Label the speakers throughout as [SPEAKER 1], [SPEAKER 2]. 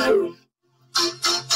[SPEAKER 1] Bye.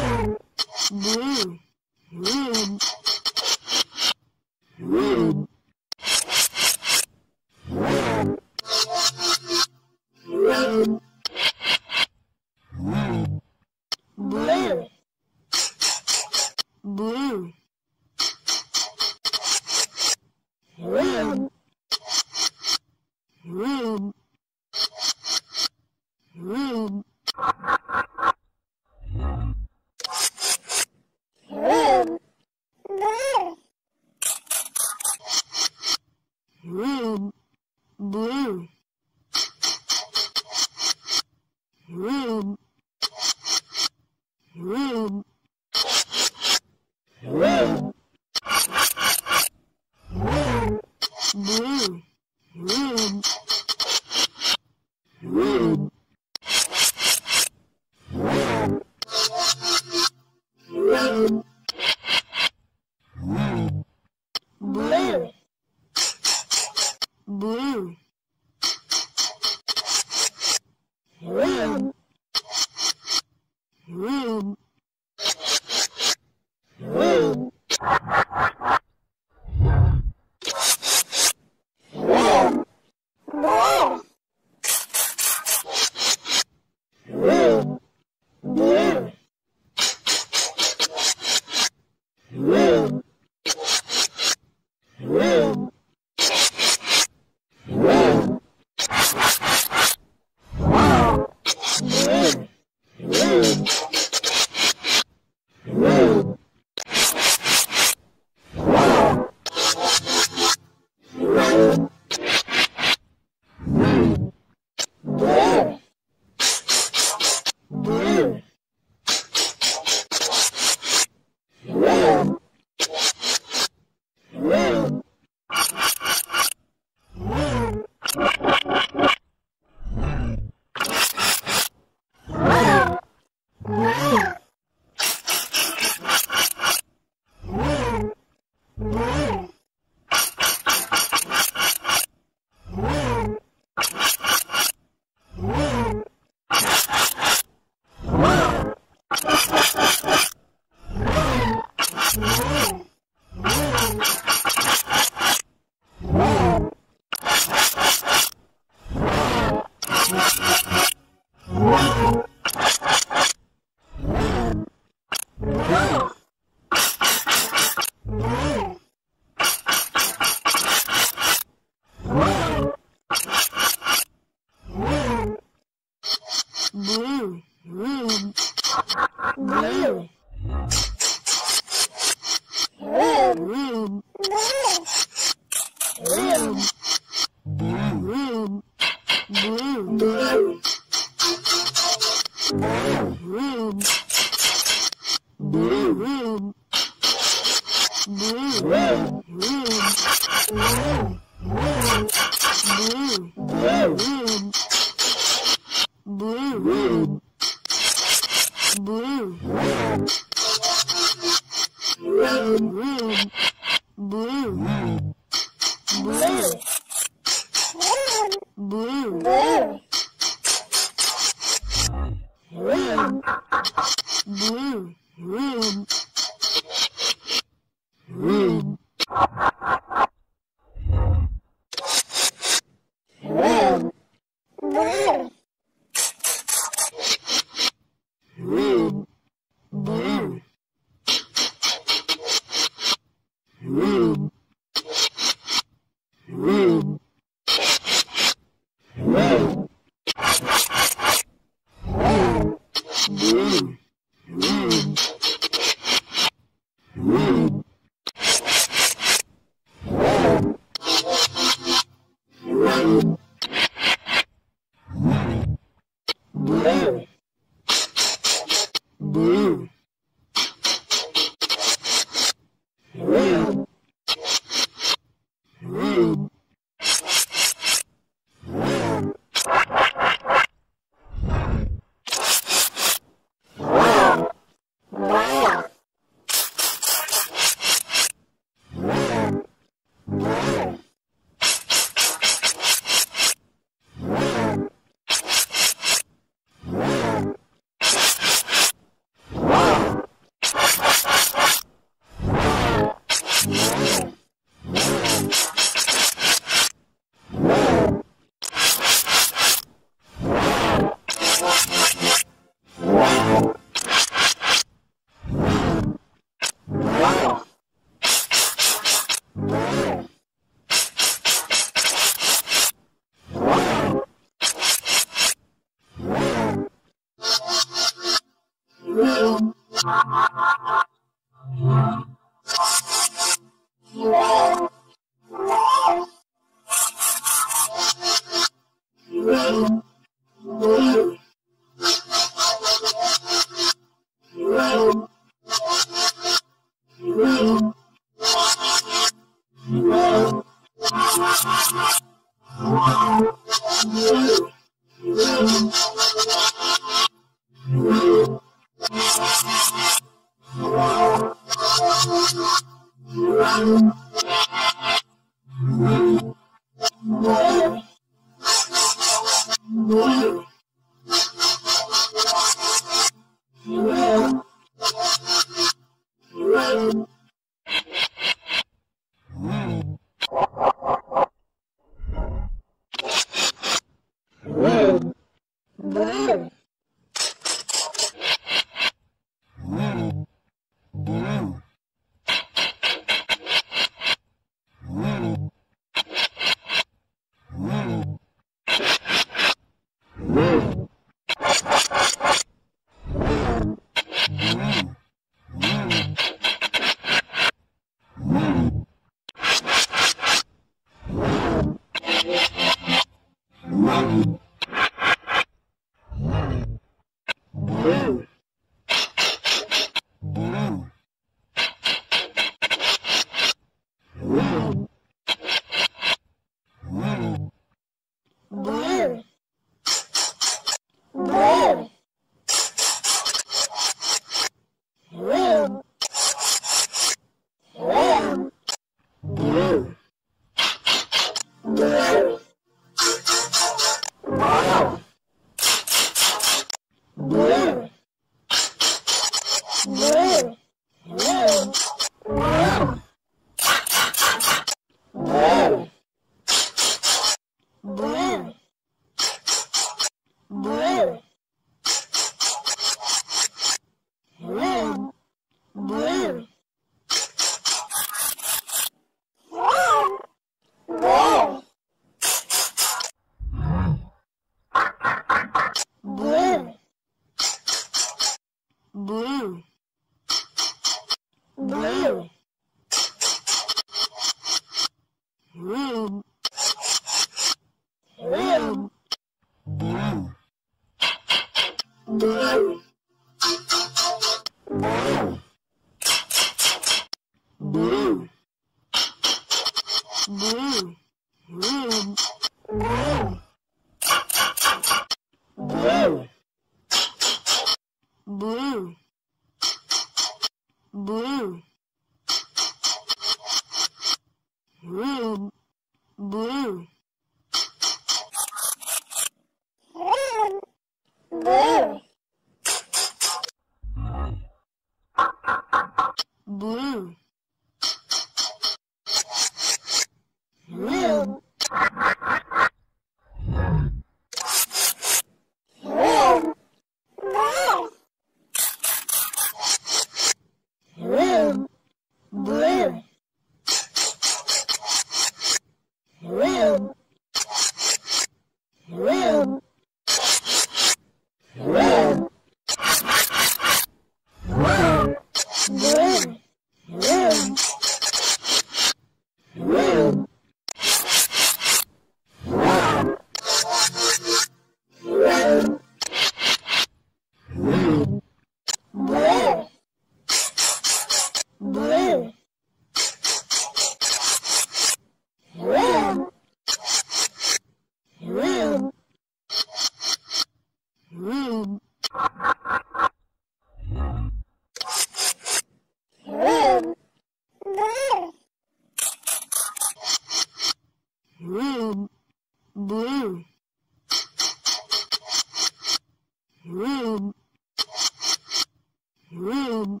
[SPEAKER 1] know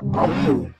[SPEAKER 1] Oh.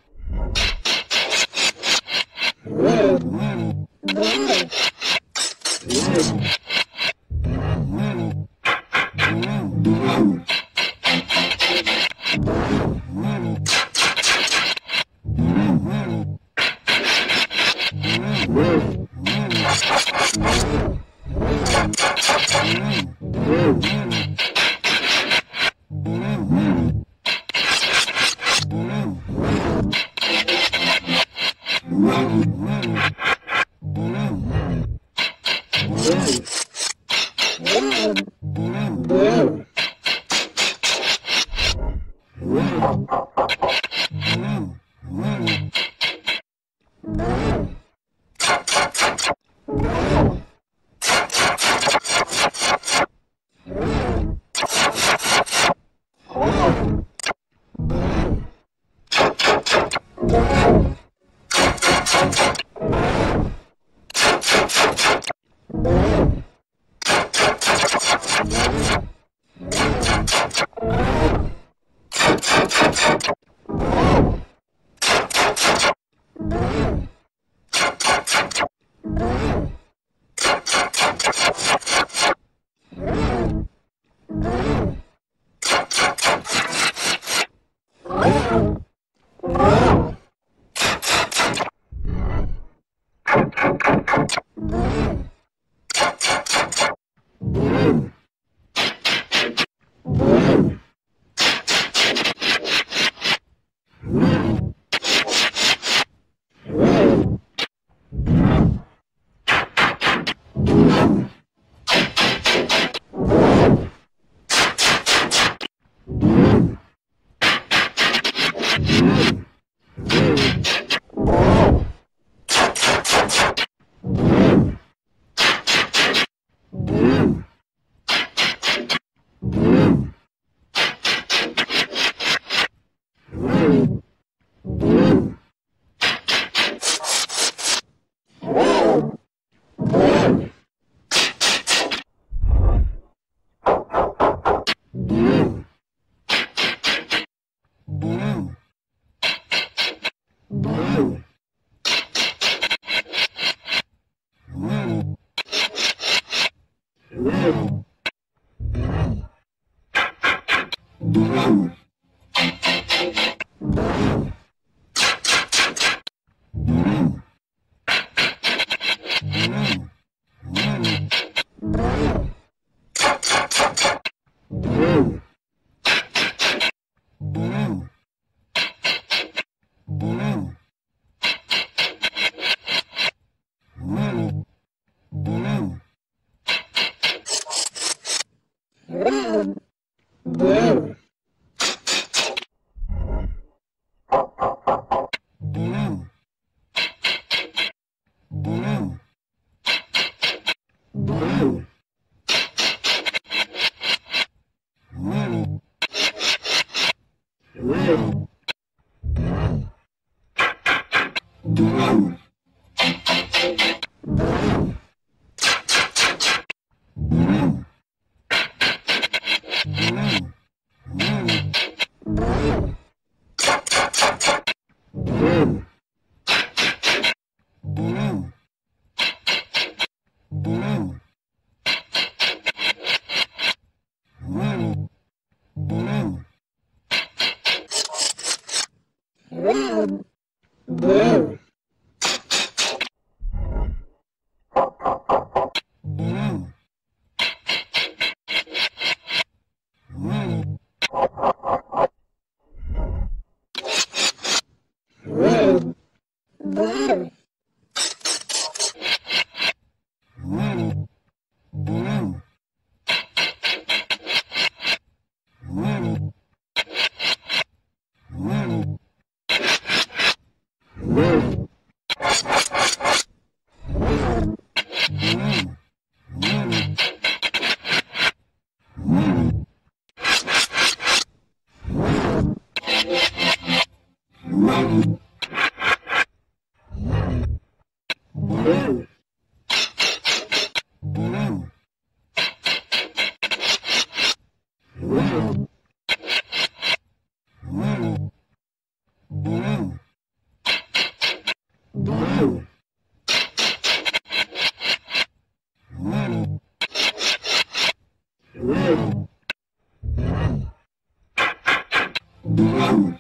[SPEAKER 1] Wow.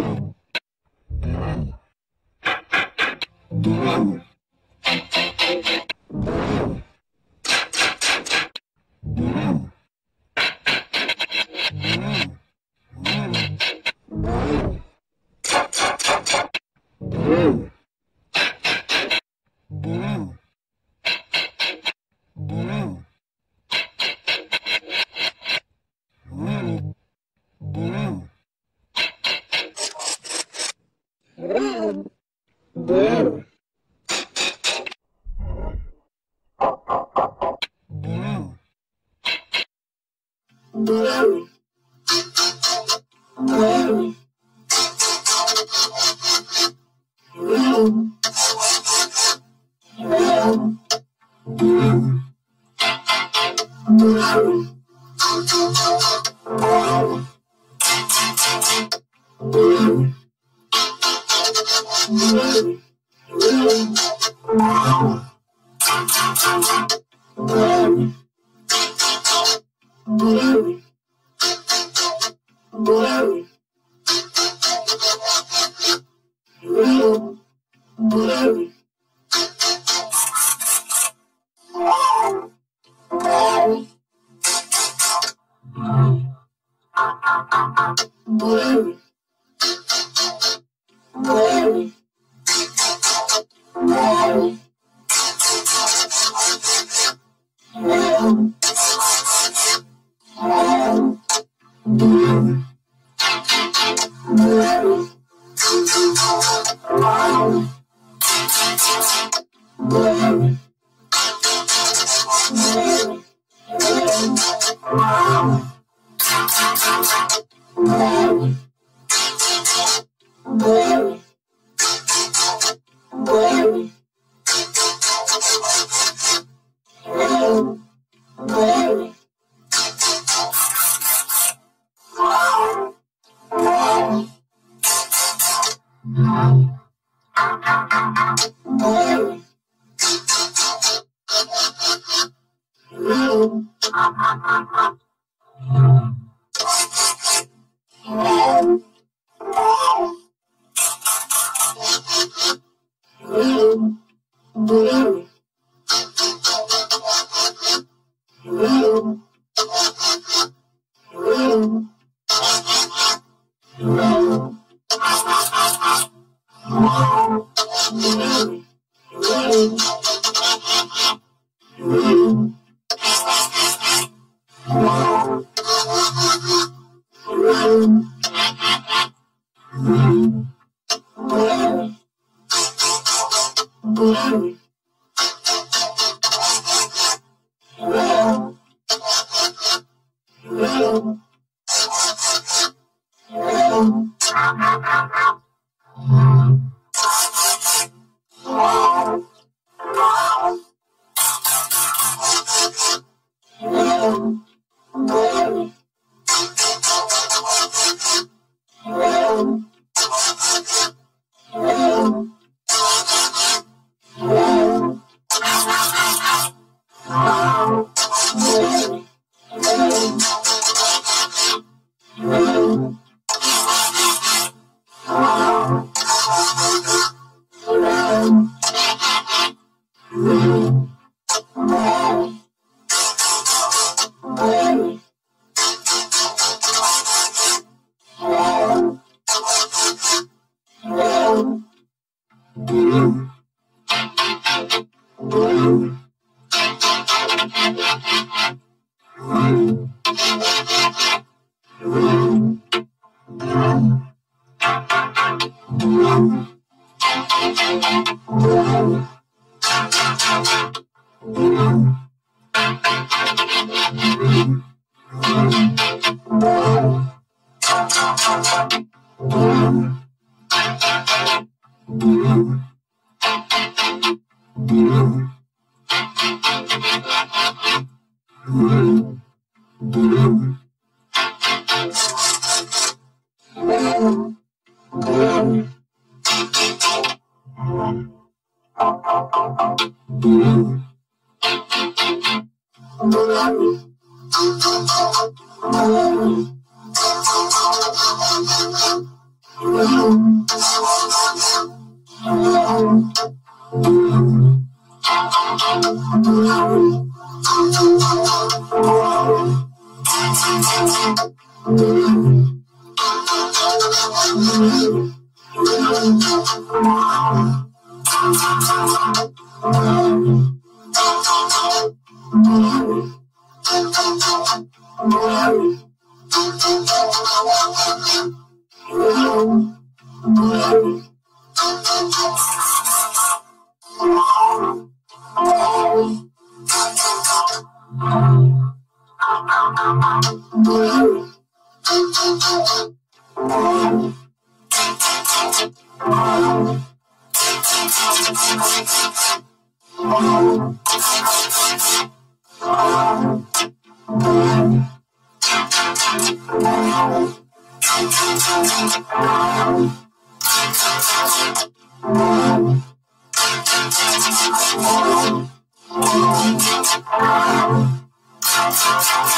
[SPEAKER 1] Thank you.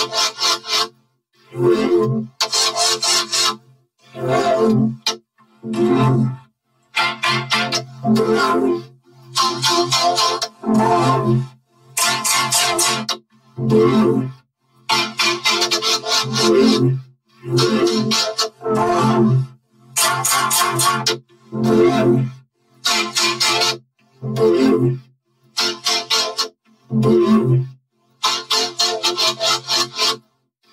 [SPEAKER 1] Boom.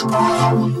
[SPEAKER 1] Blue.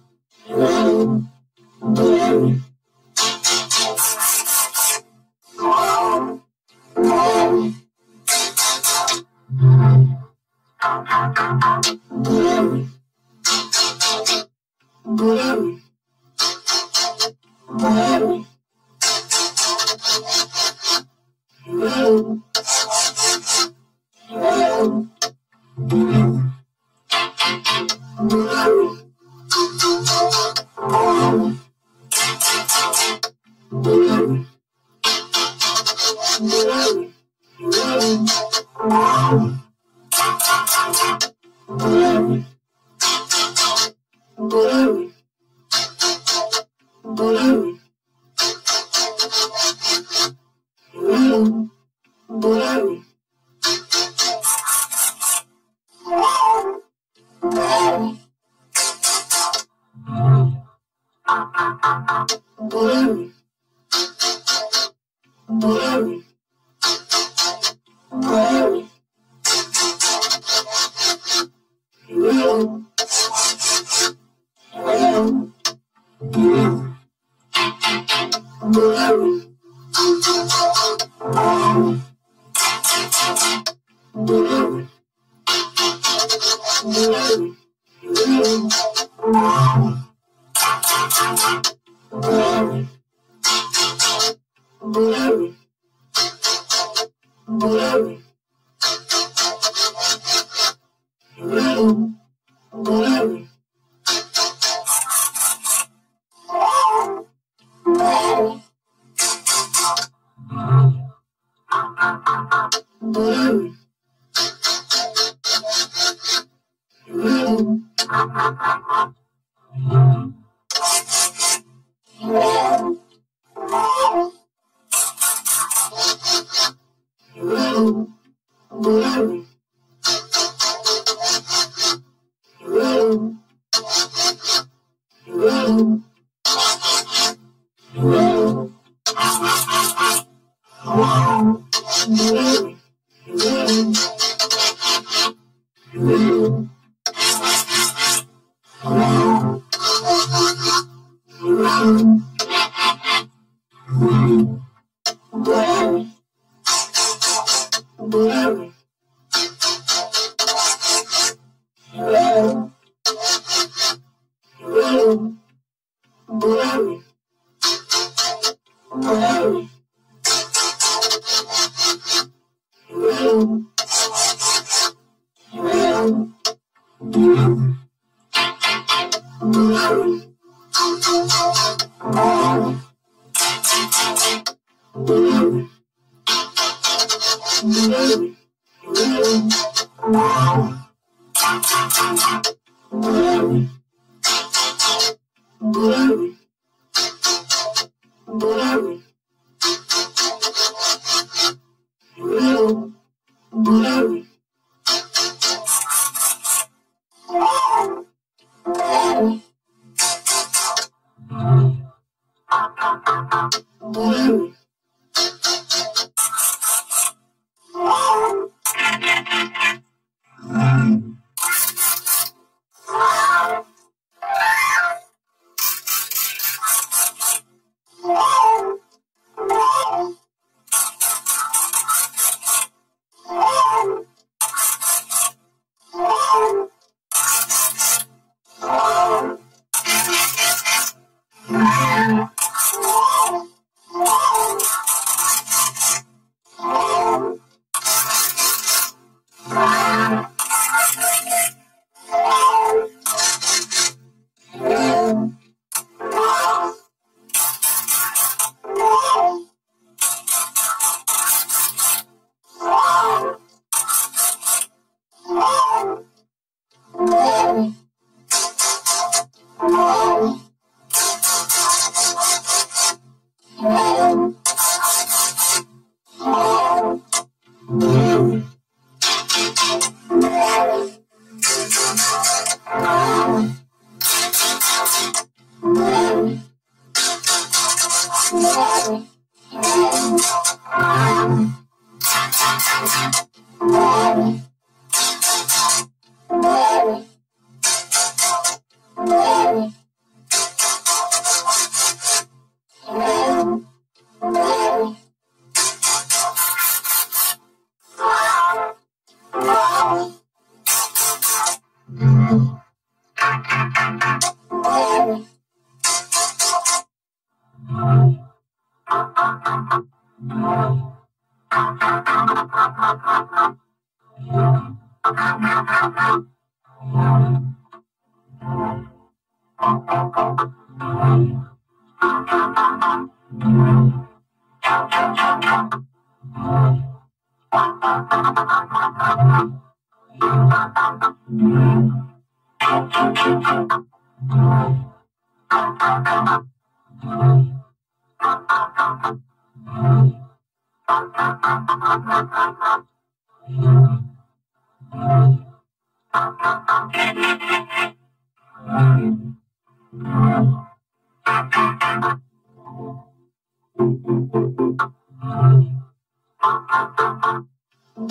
[SPEAKER 1] Blue.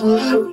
[SPEAKER 1] Oh.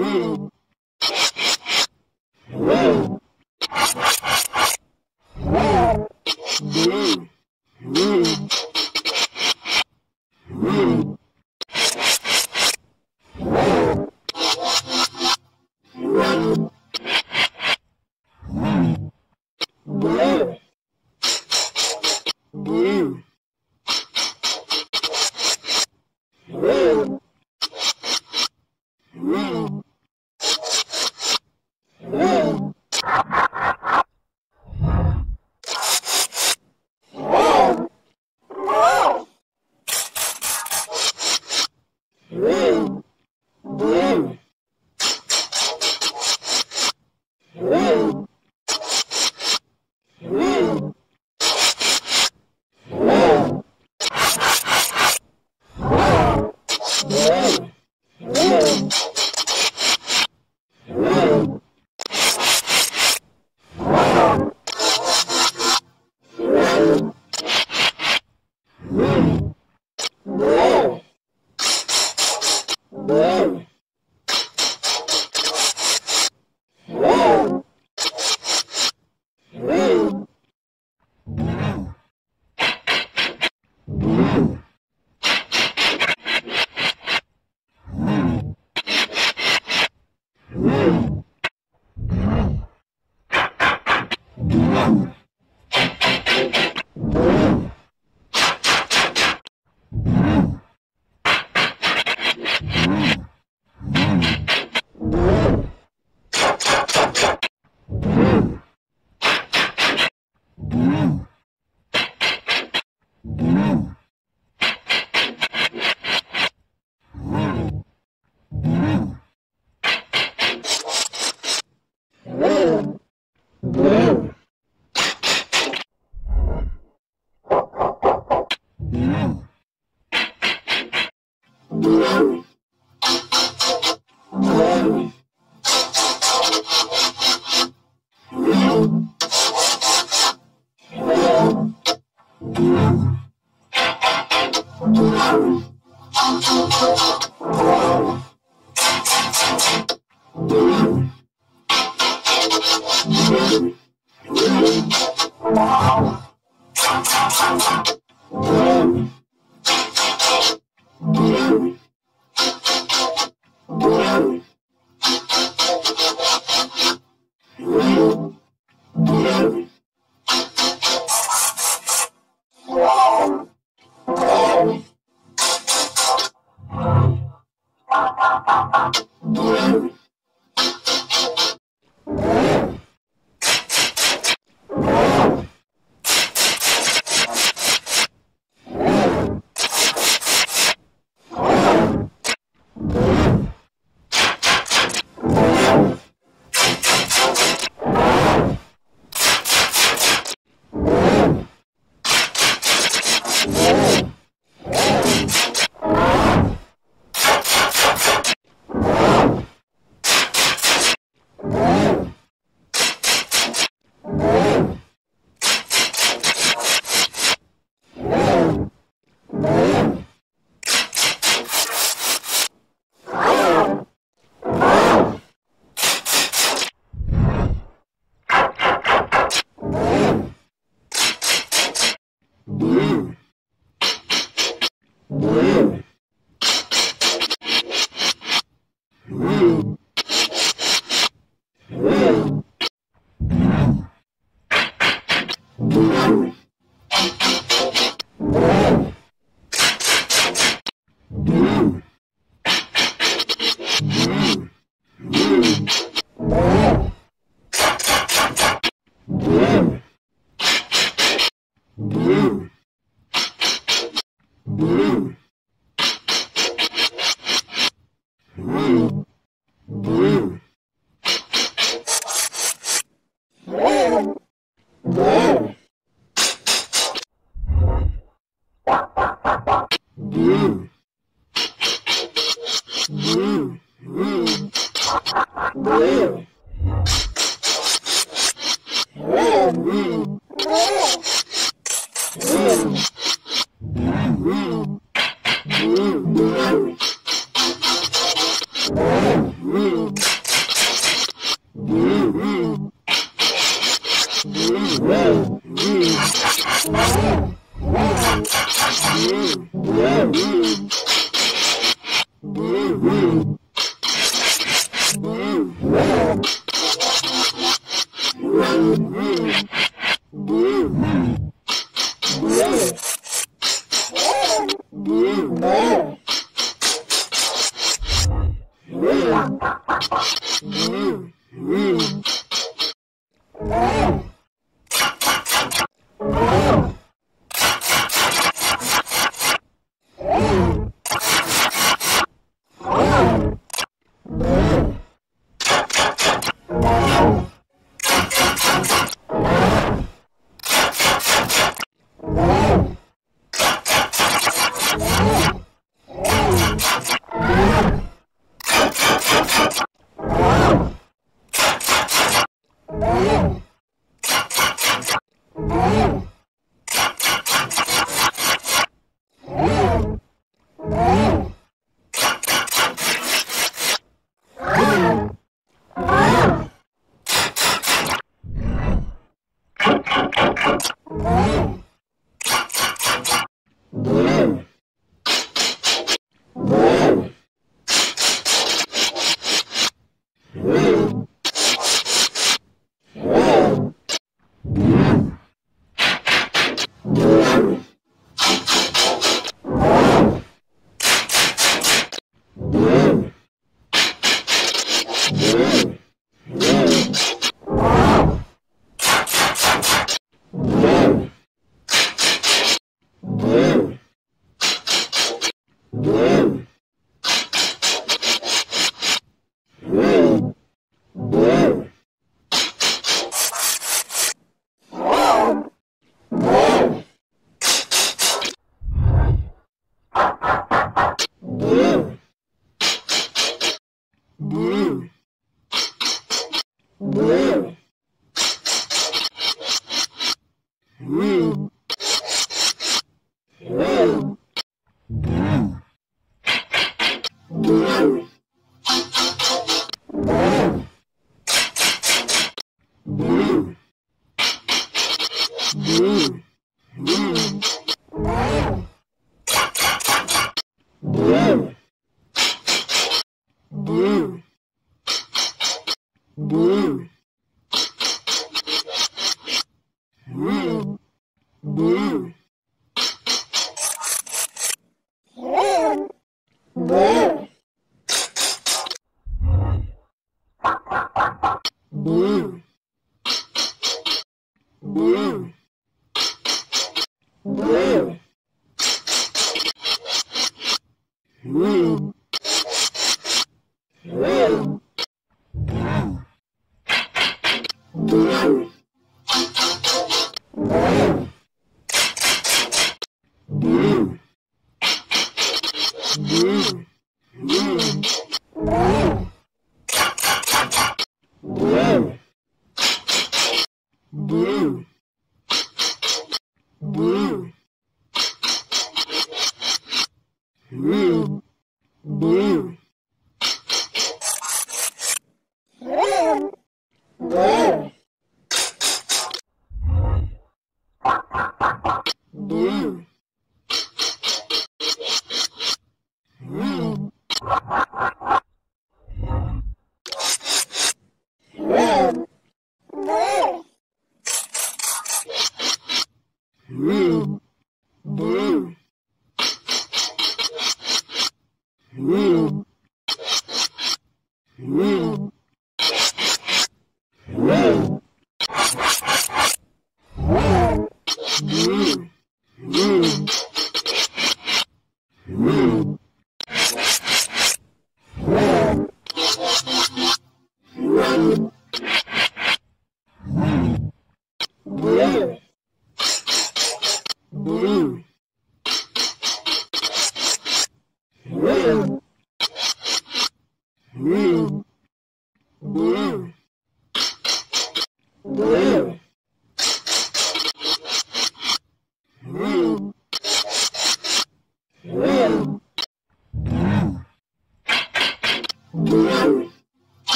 [SPEAKER 1] Woo.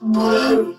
[SPEAKER 2] Whoa.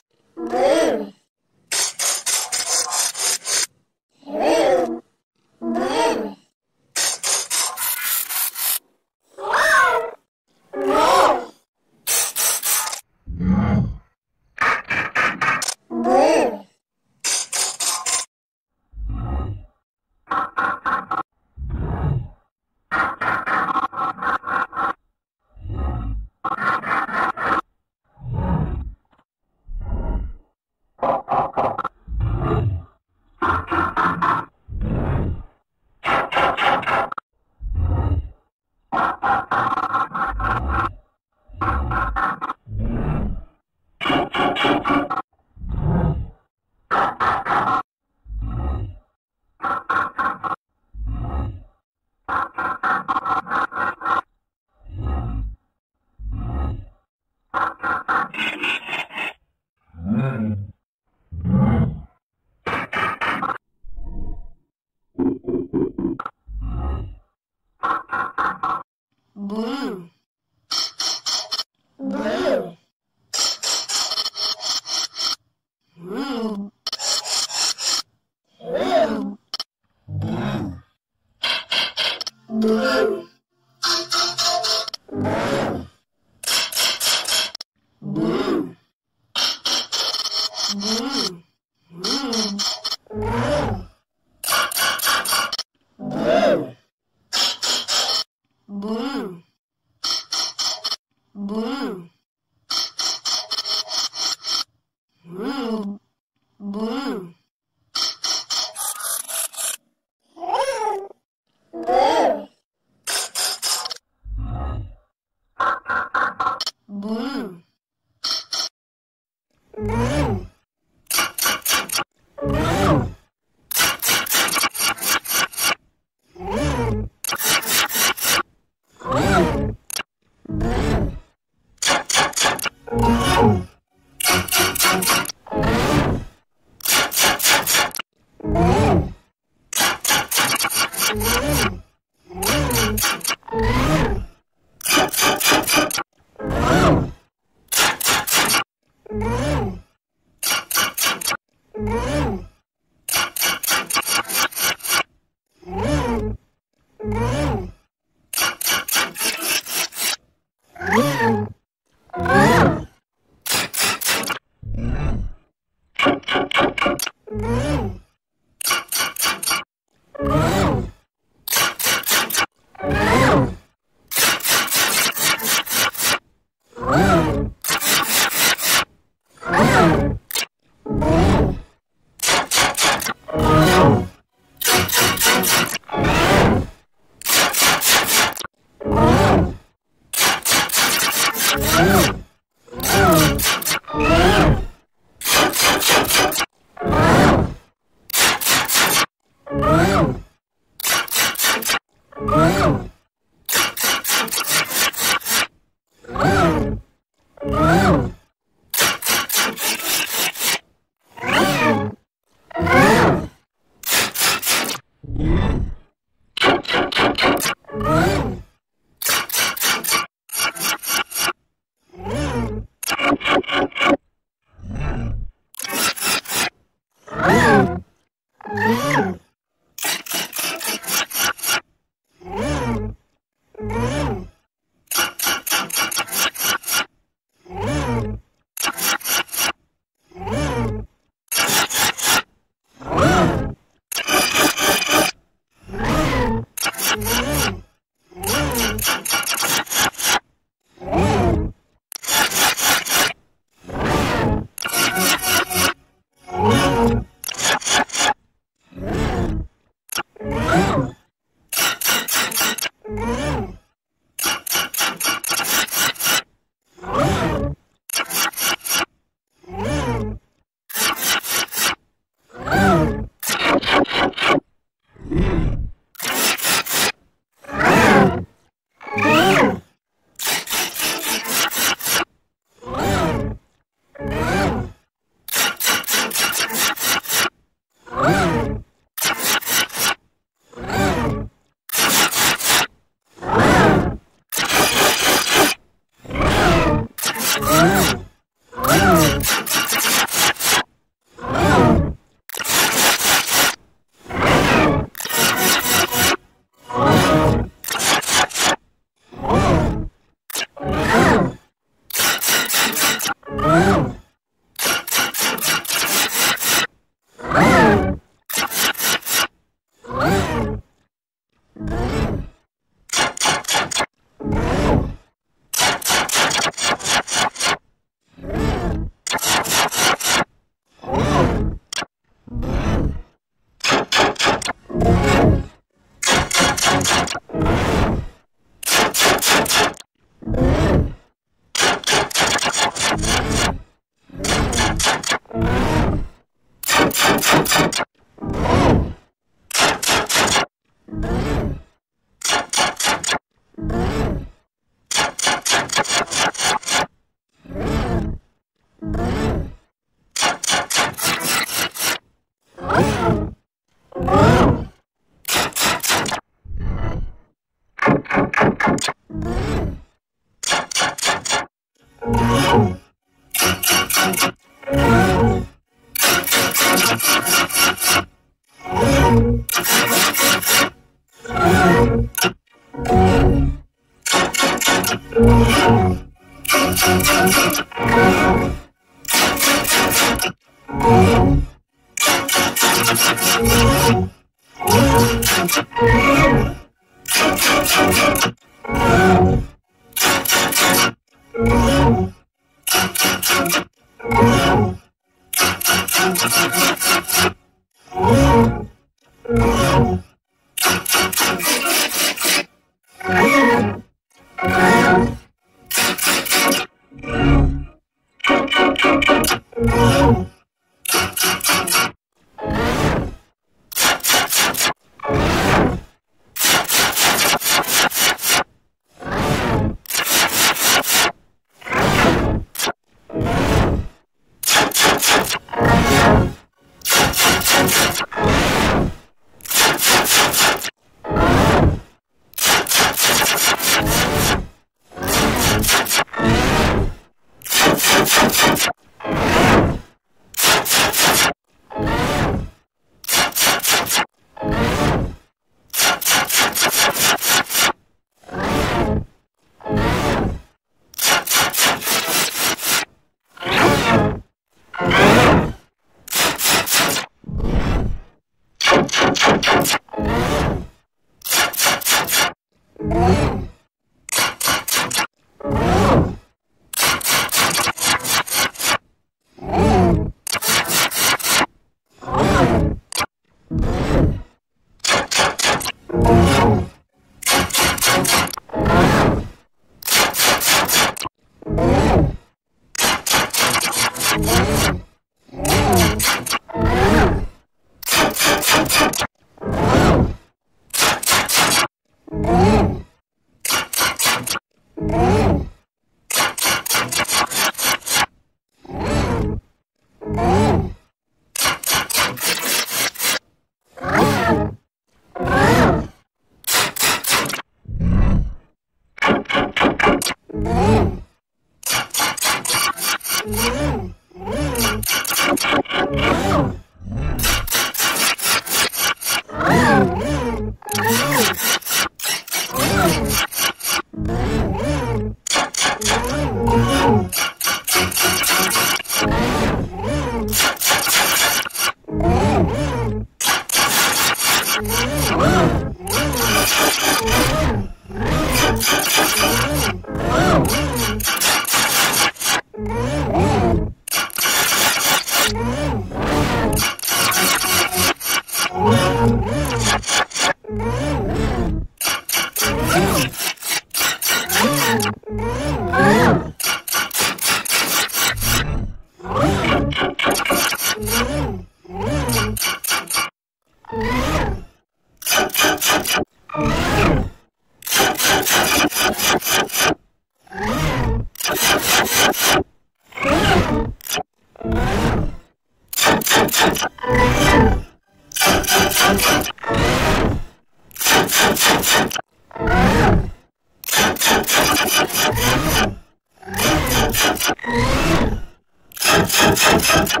[SPEAKER 1] Oh!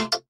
[SPEAKER 1] you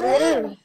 [SPEAKER 1] guru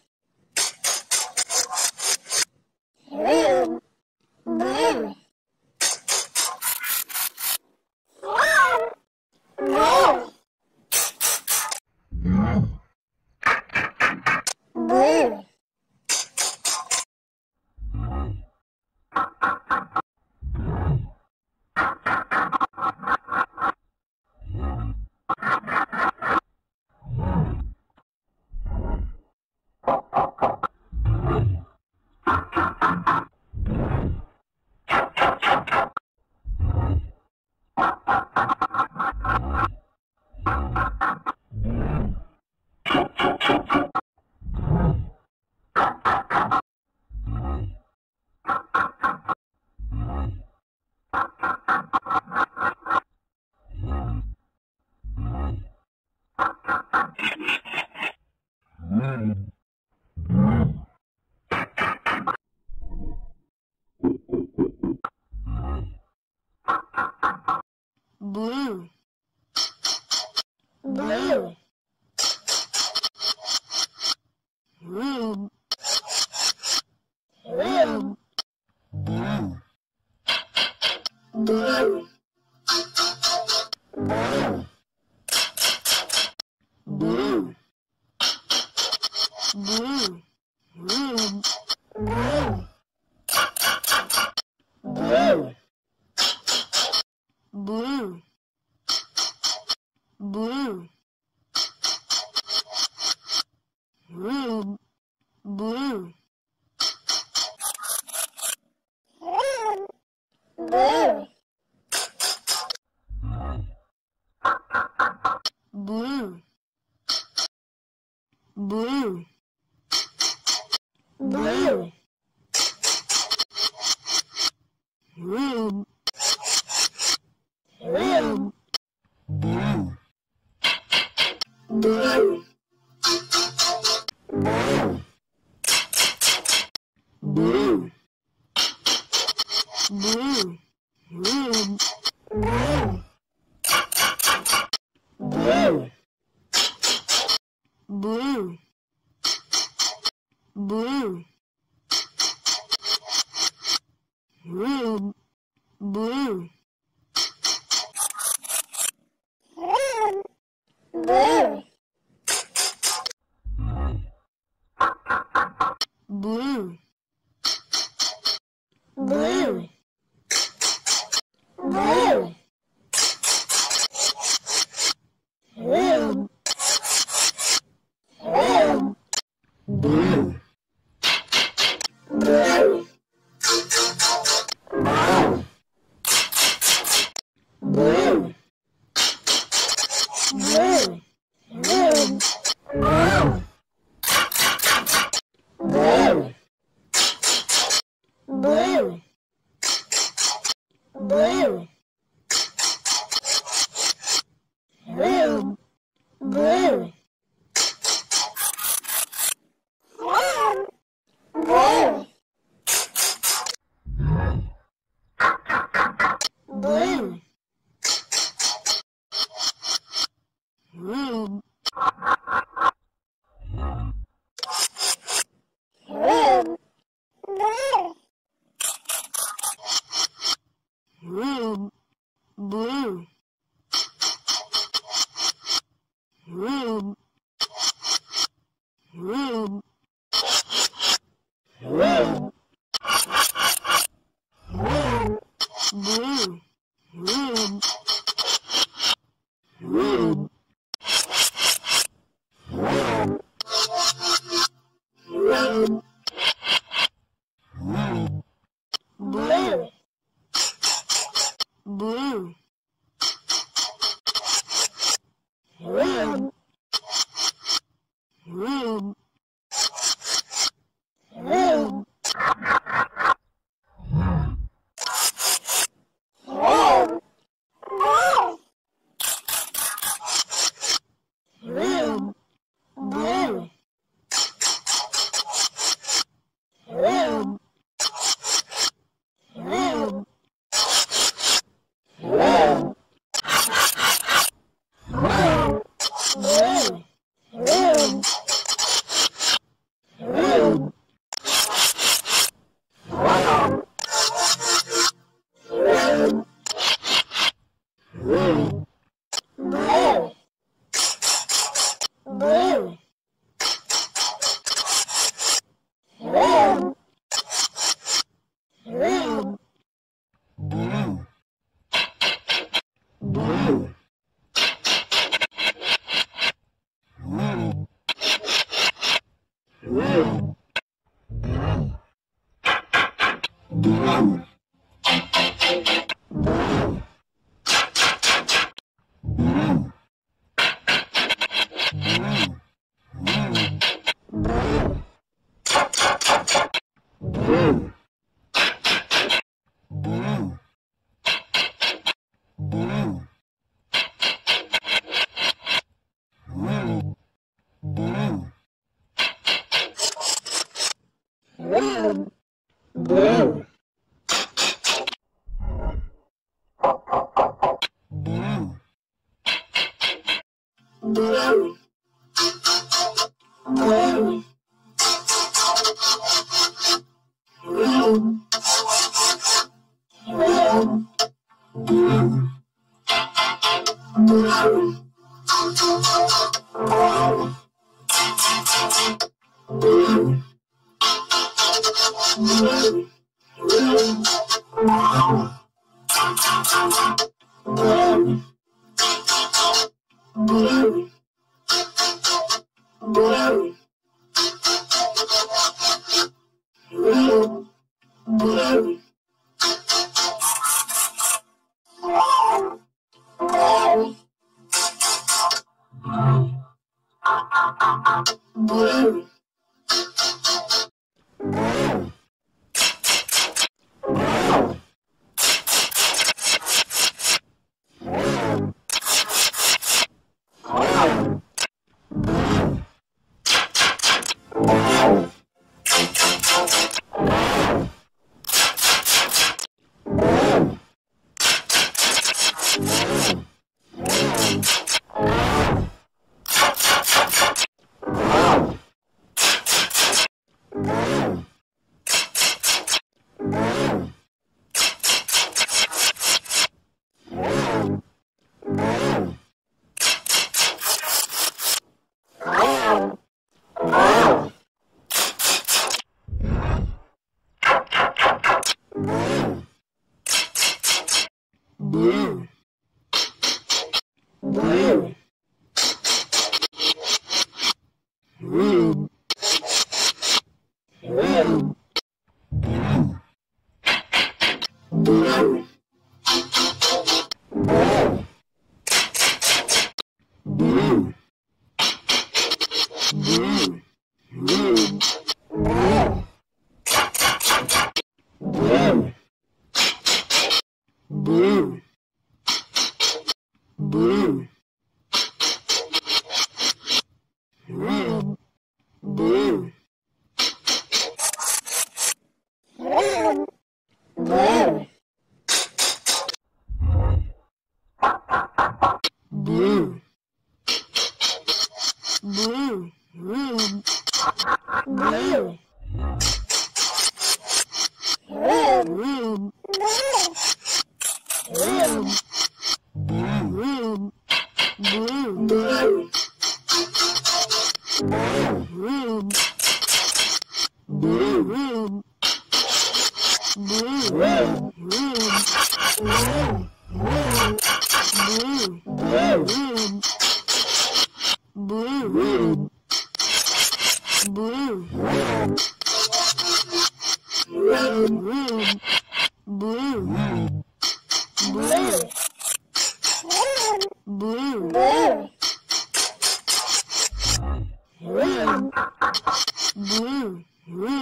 [SPEAKER 1] mm-hmm. mm-hmm.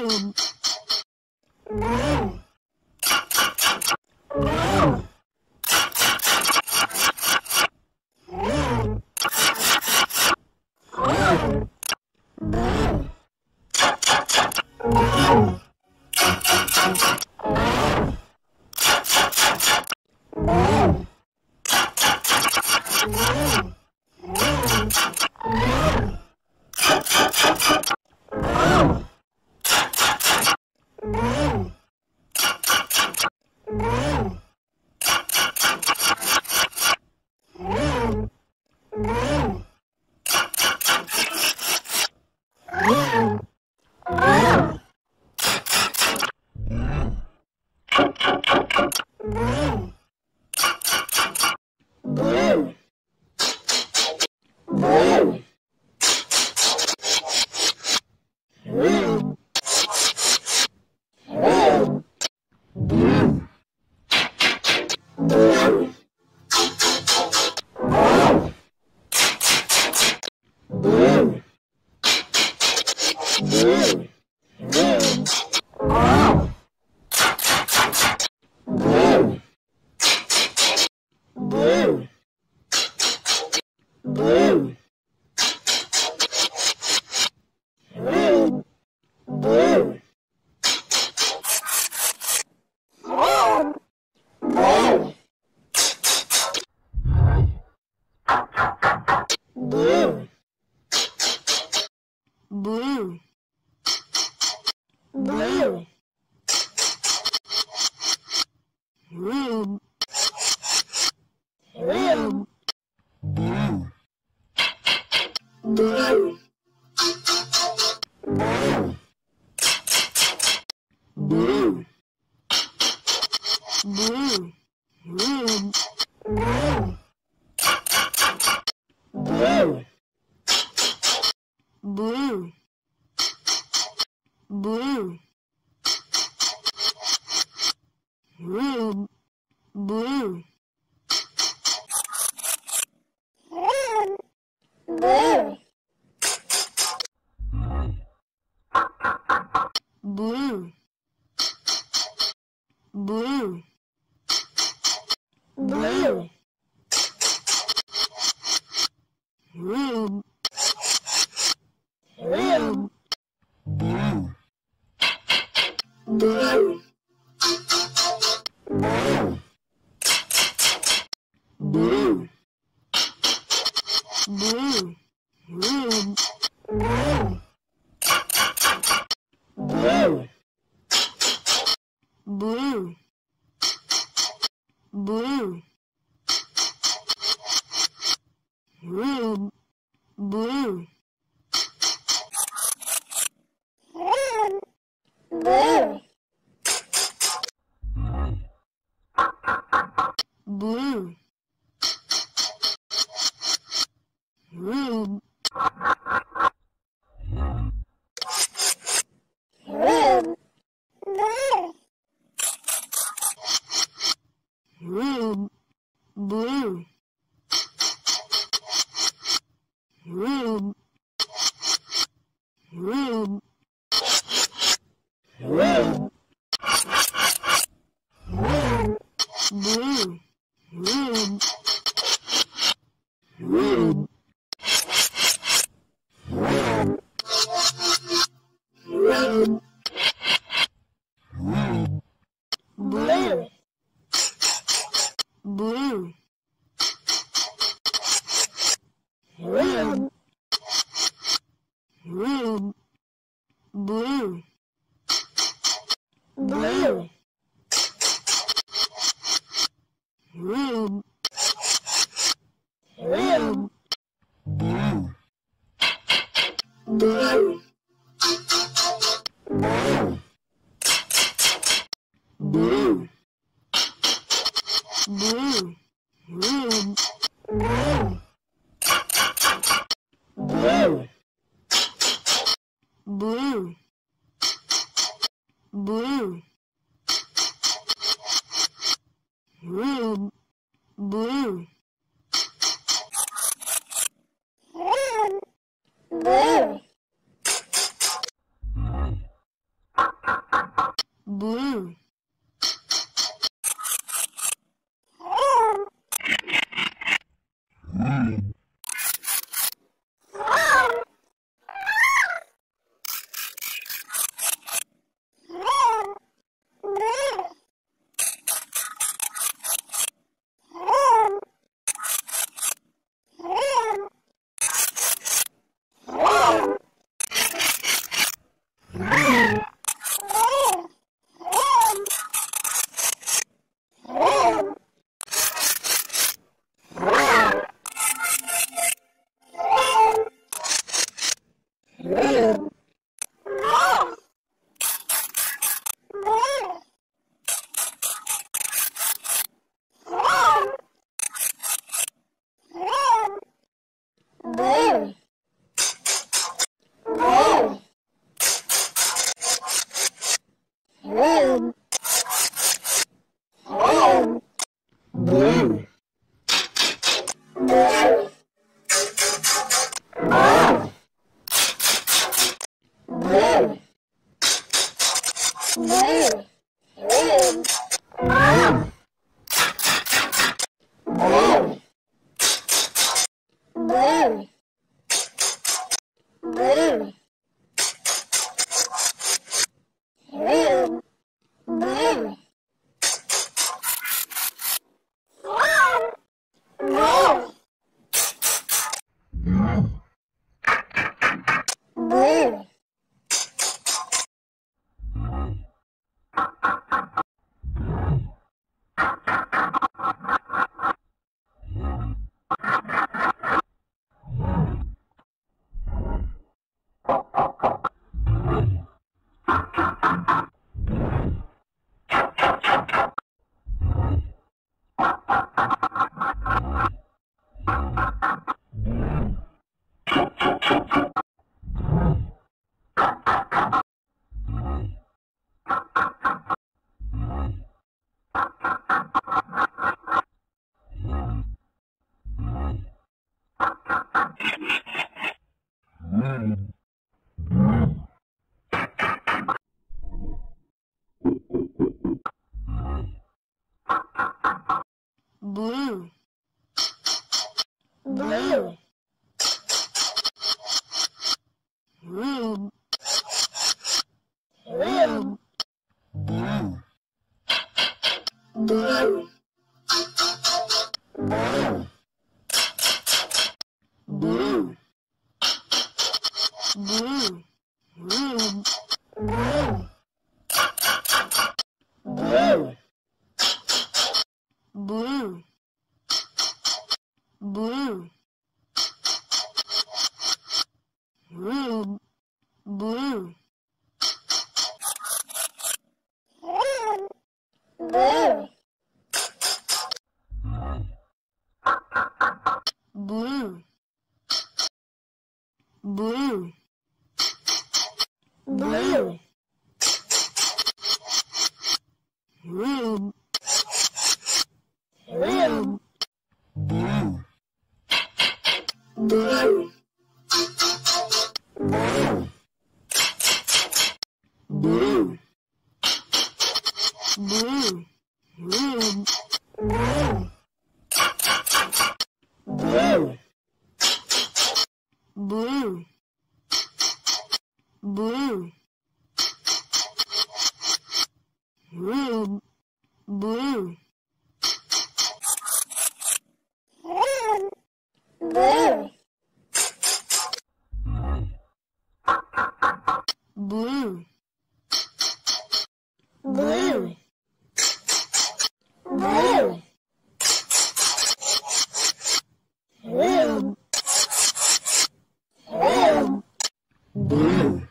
[SPEAKER 1] Blue.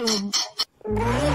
[SPEAKER 1] Good. Mm.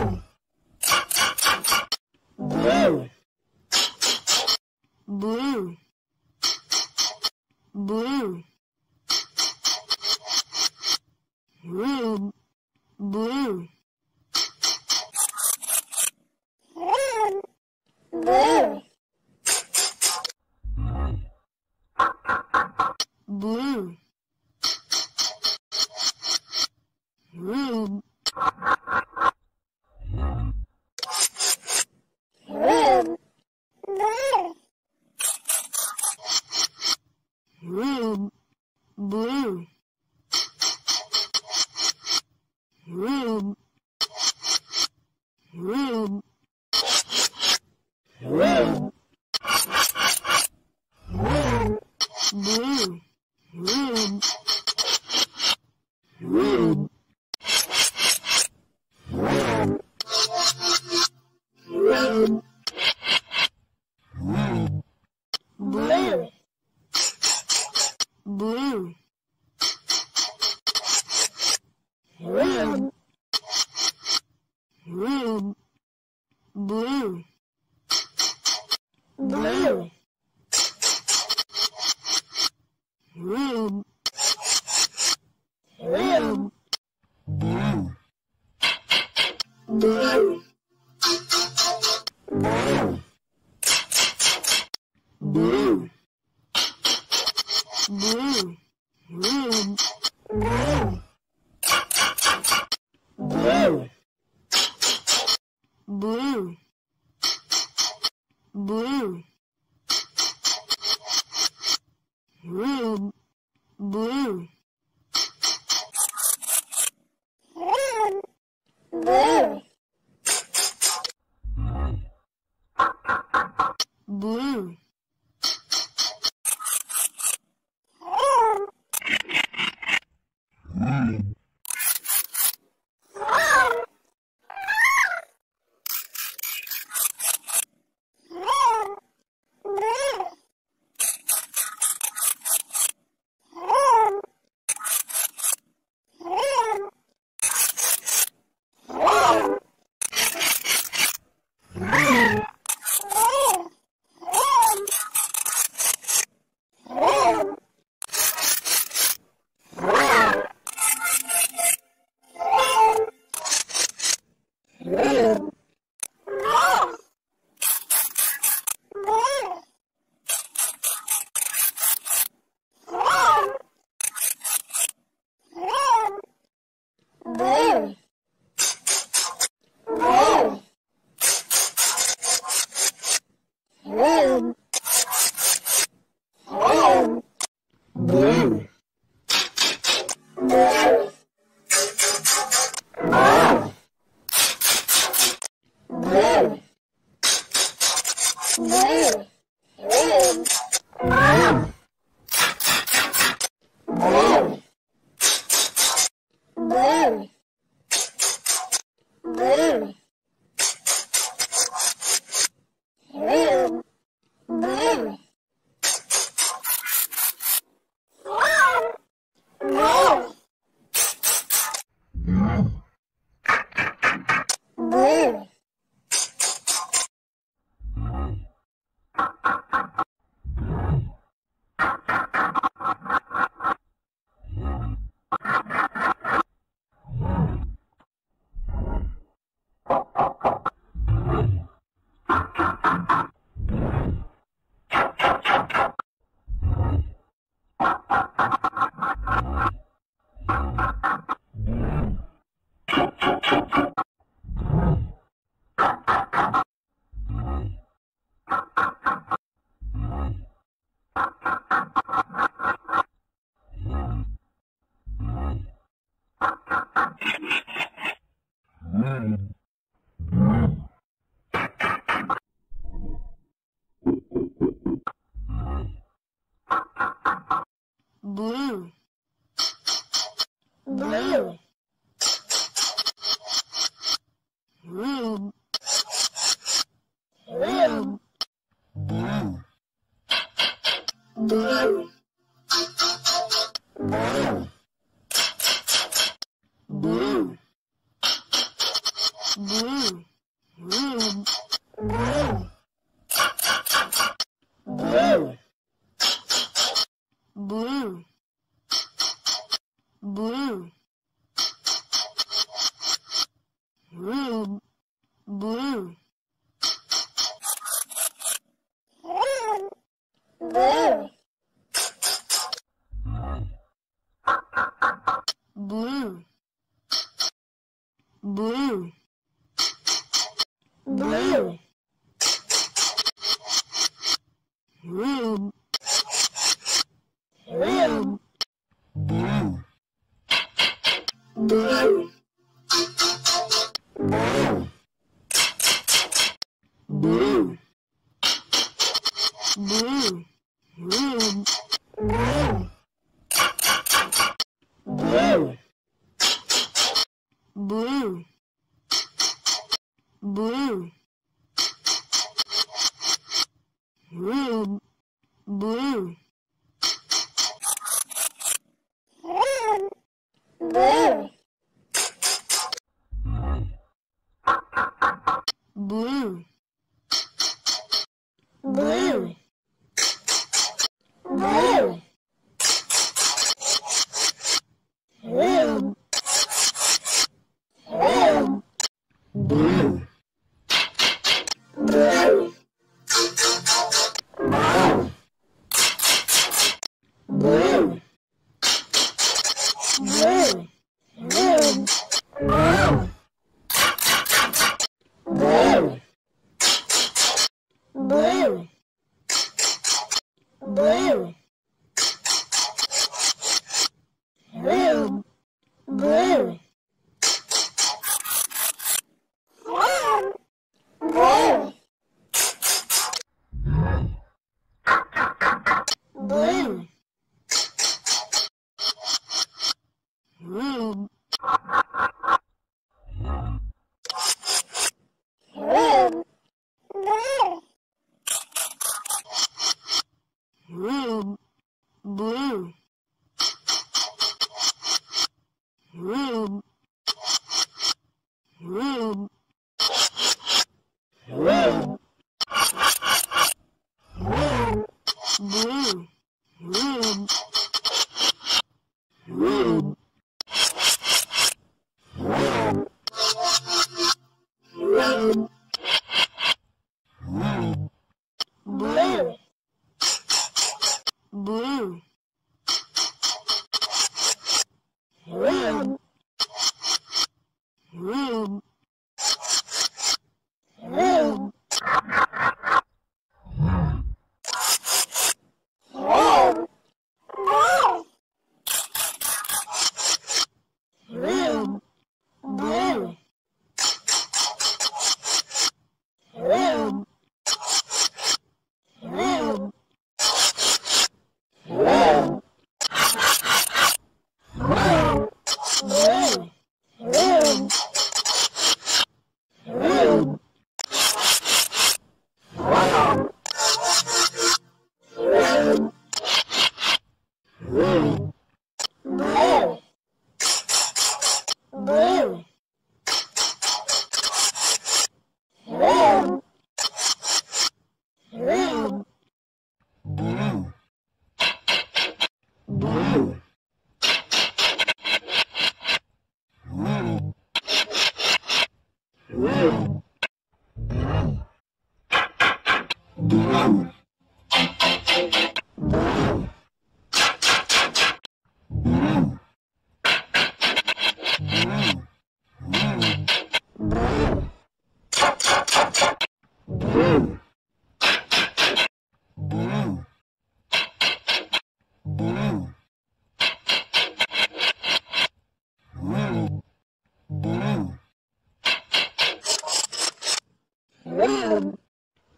[SPEAKER 1] Wow.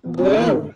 [SPEAKER 1] Wow.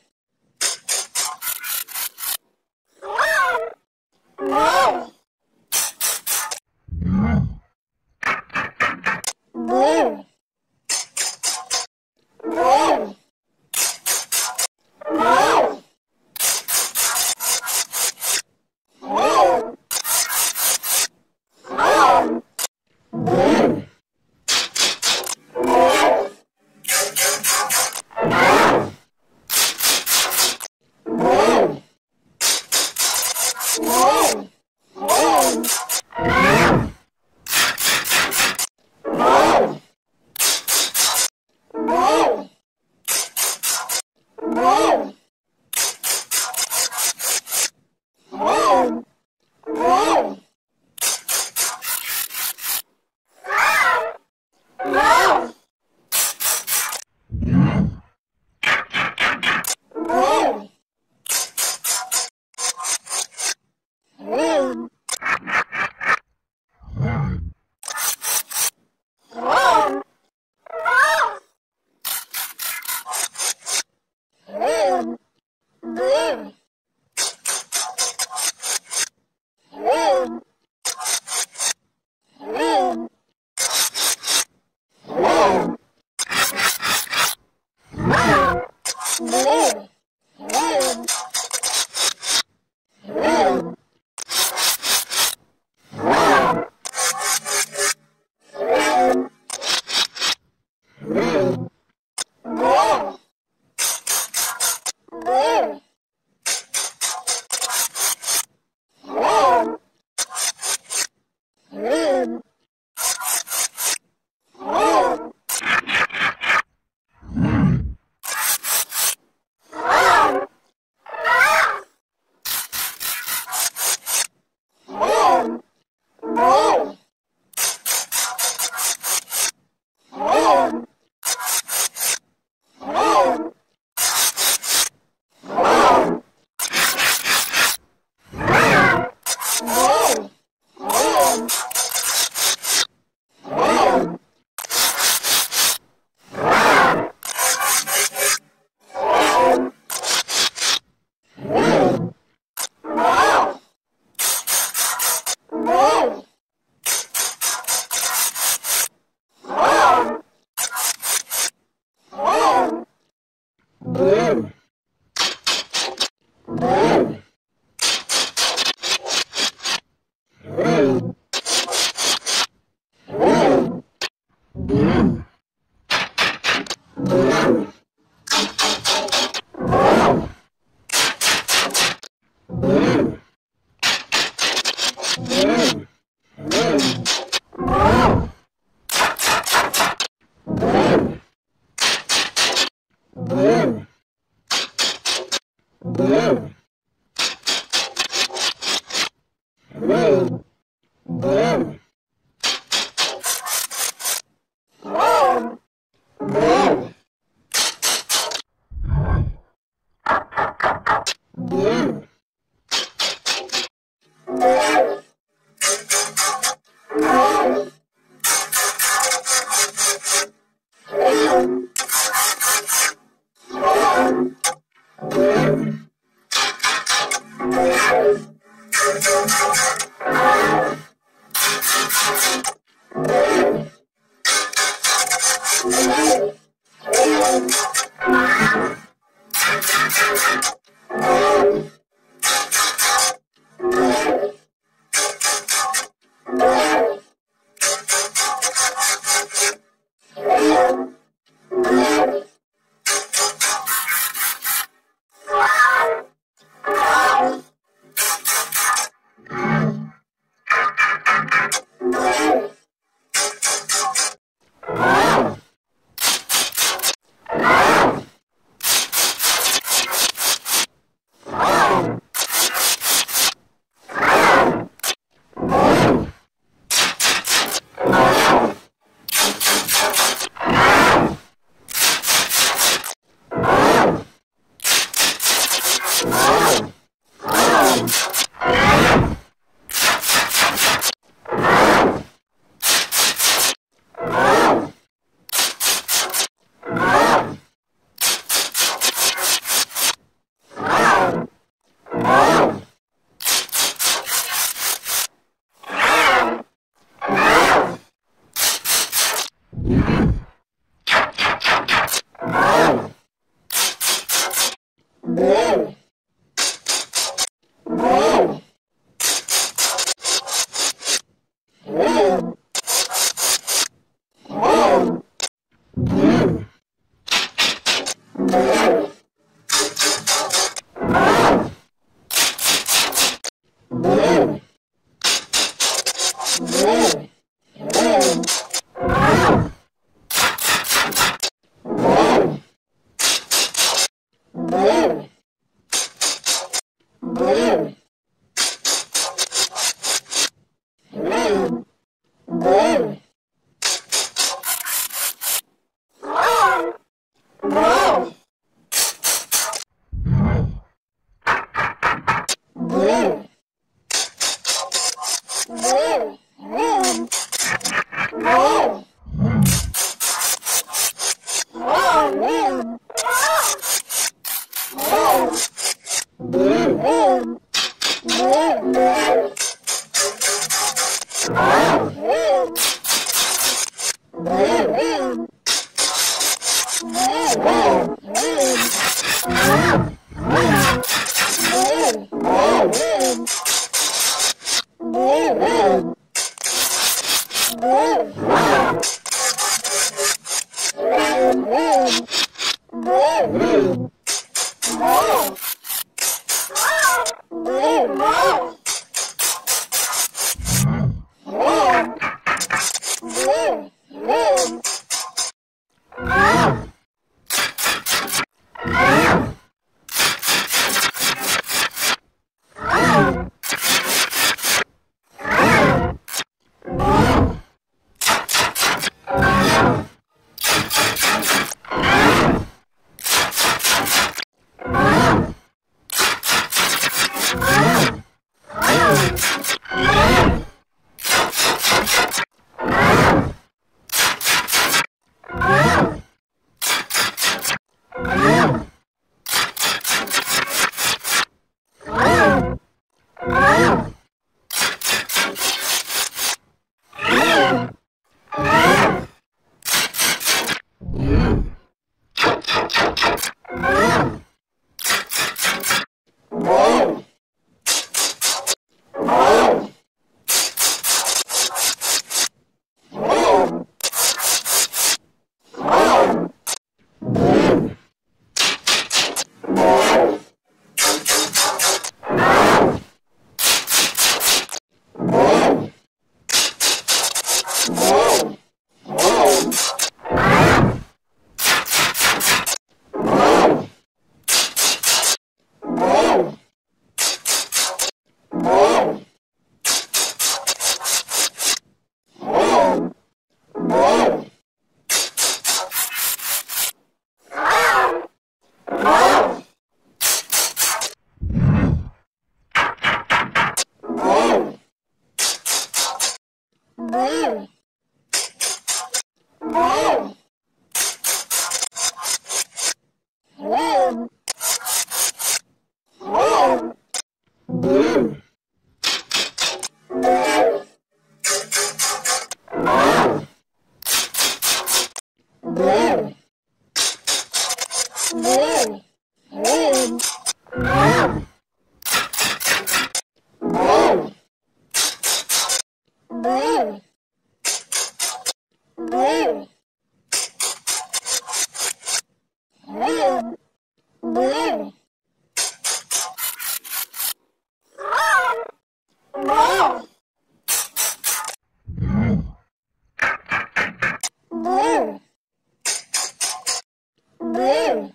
[SPEAKER 1] eu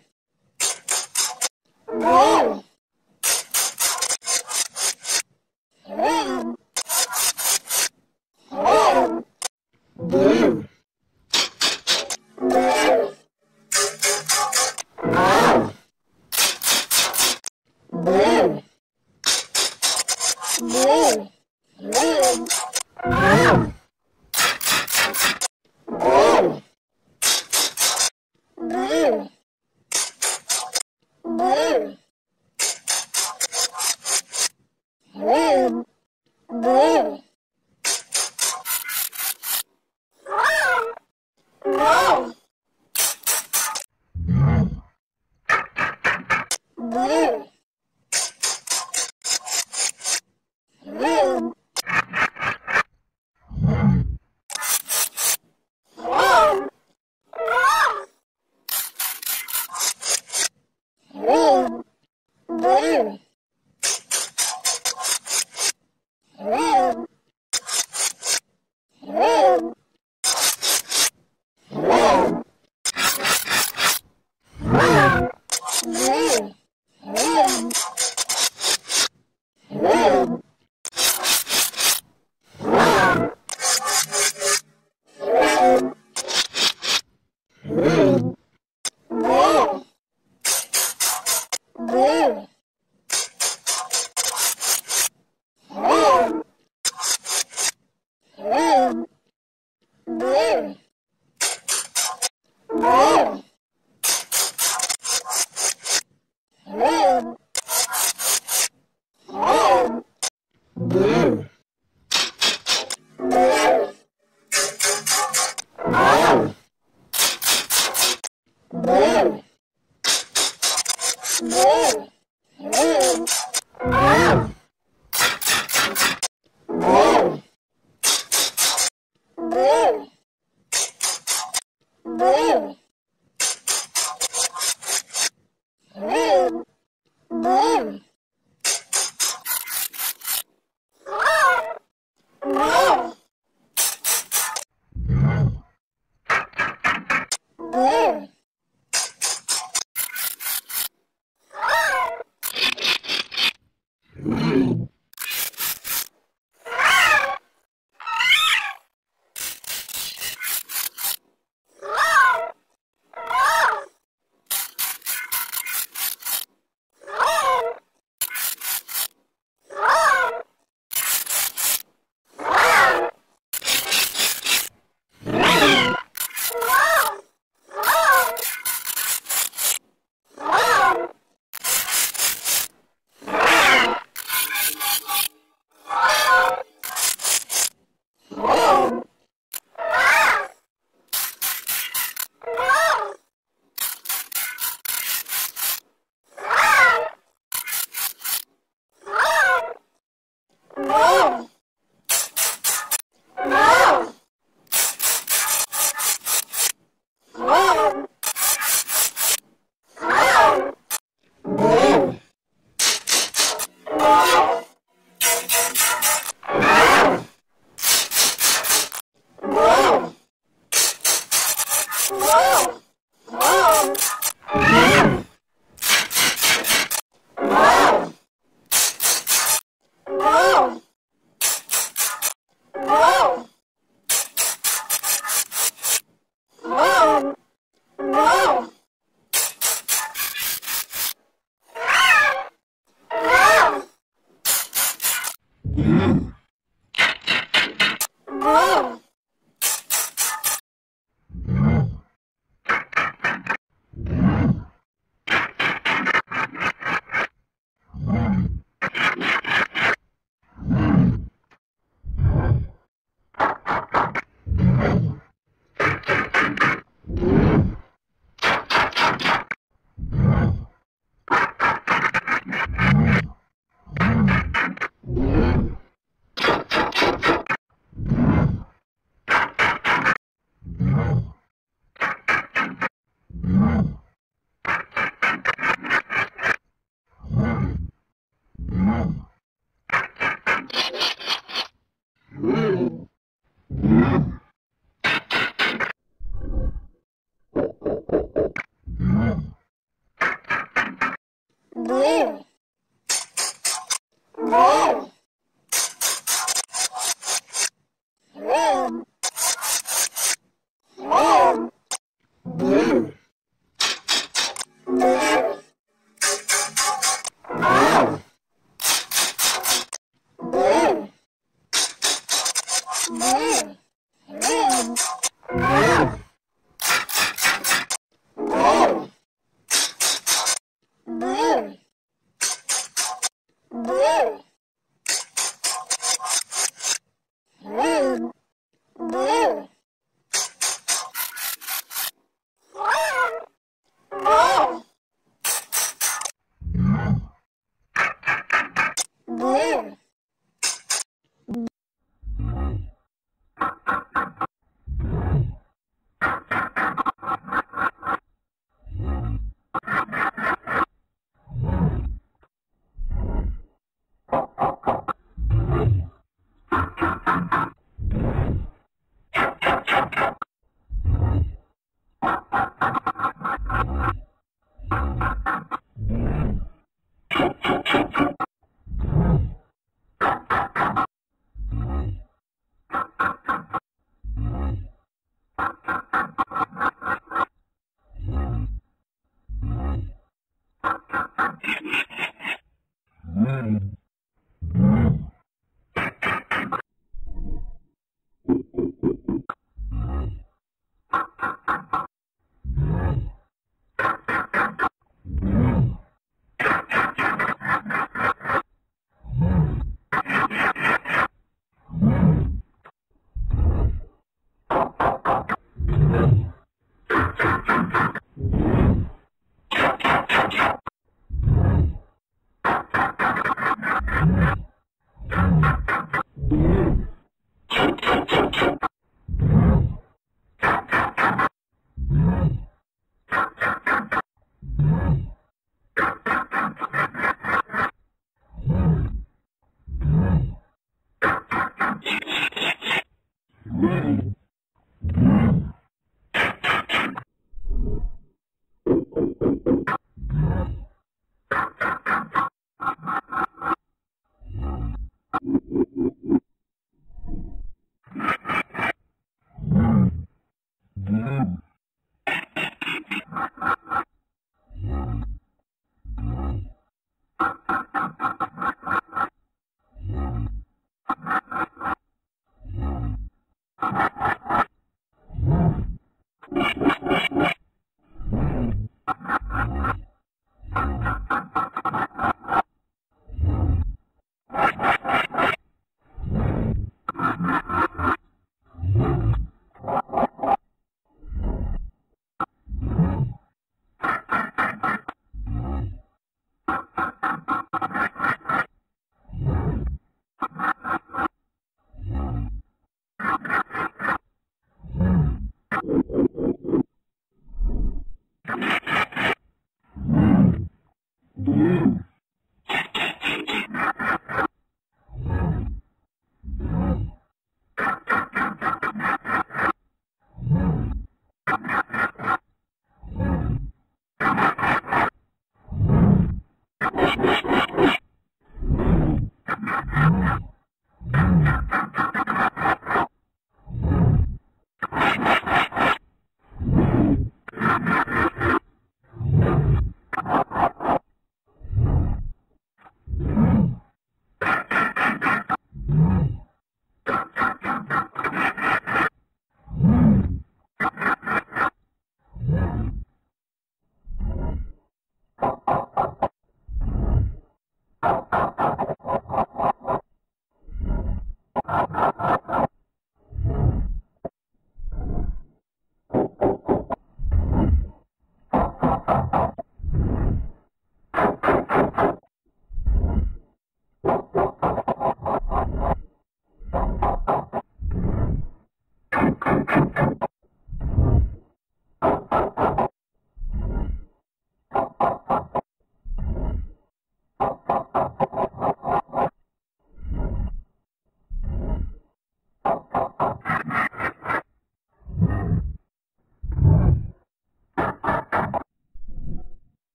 [SPEAKER 1] Oh,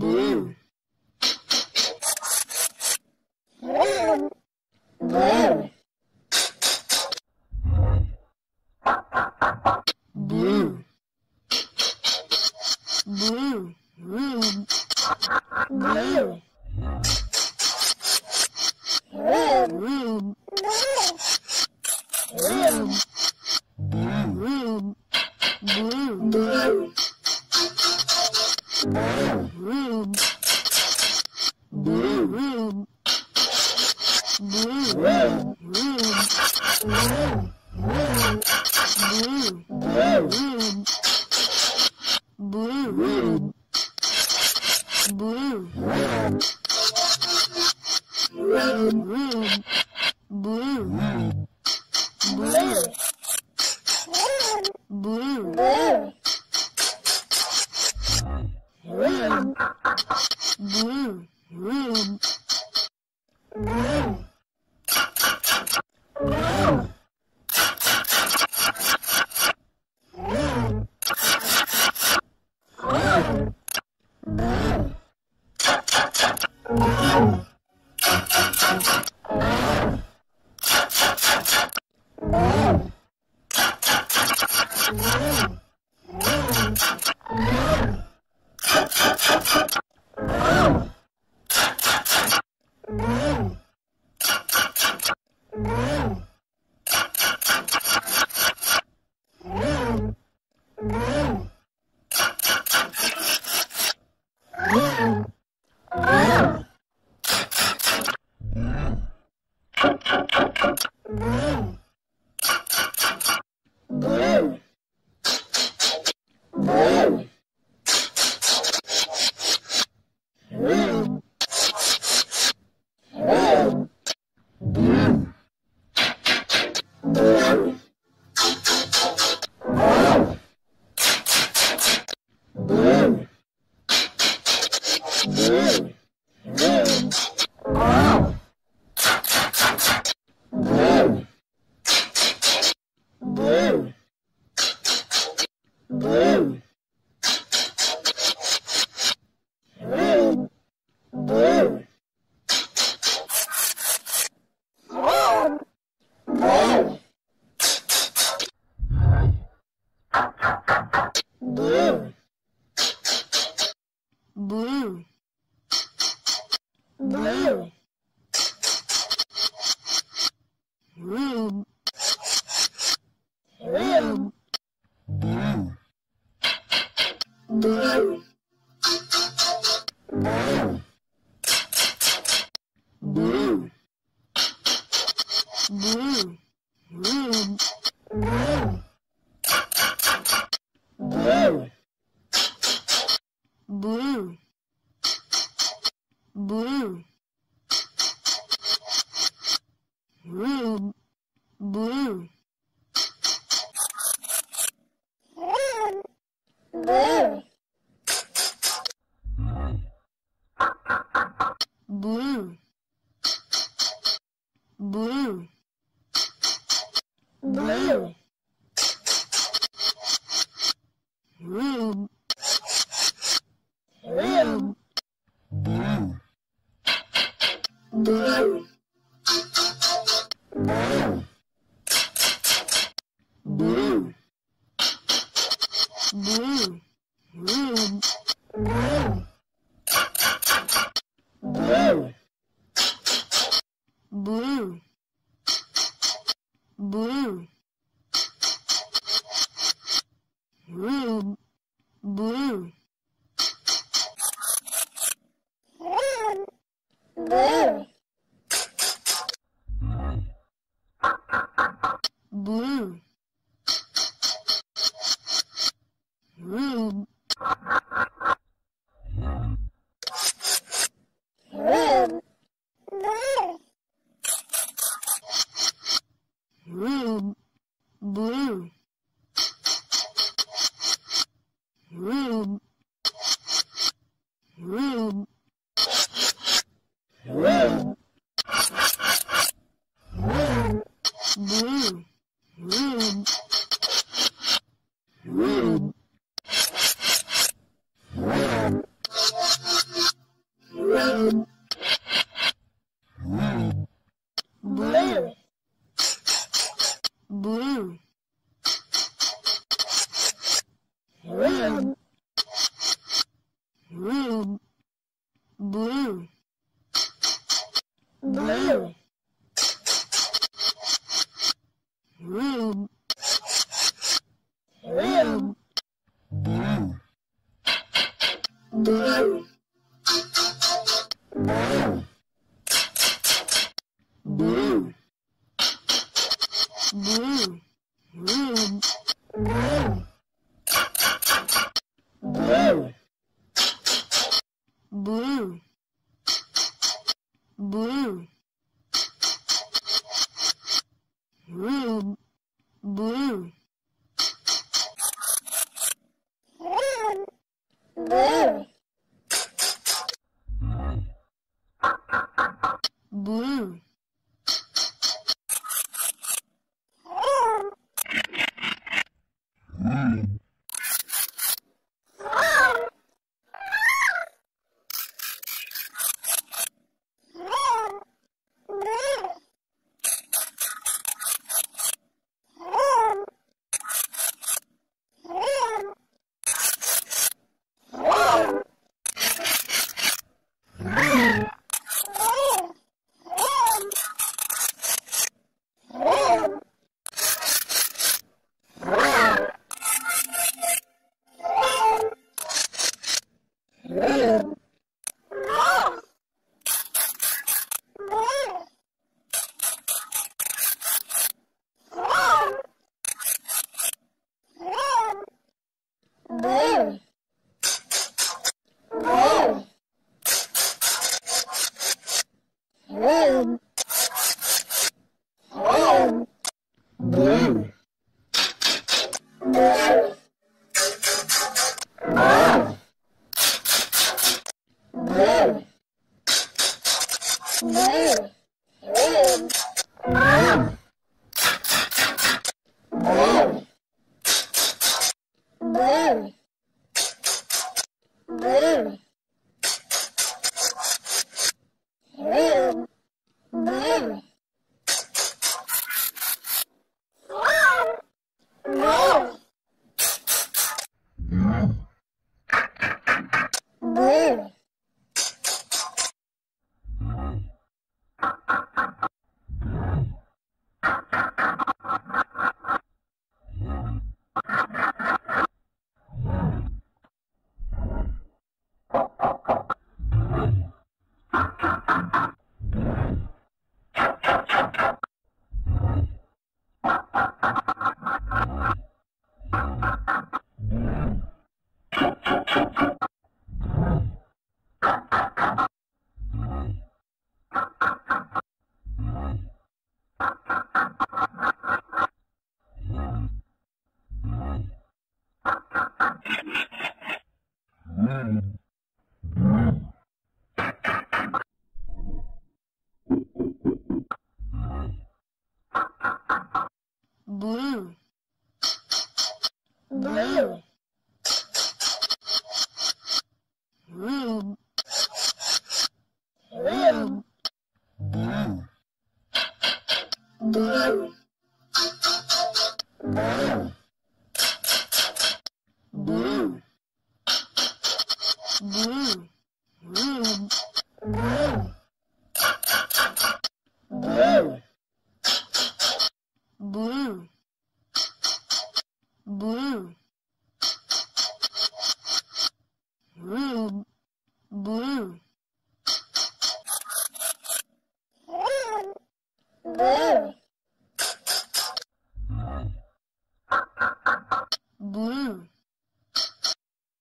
[SPEAKER 1] Blue.